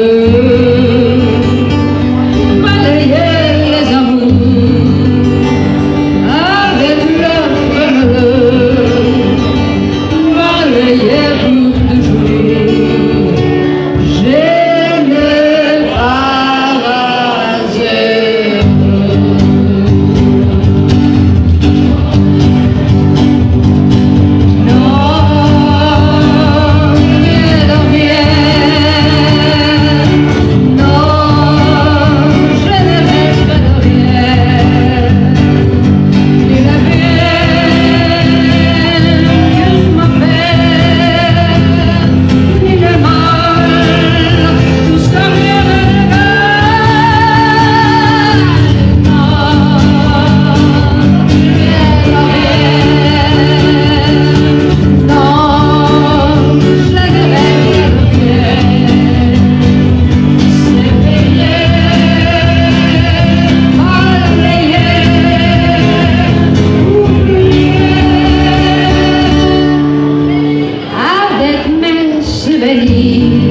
Balayer souvenirs.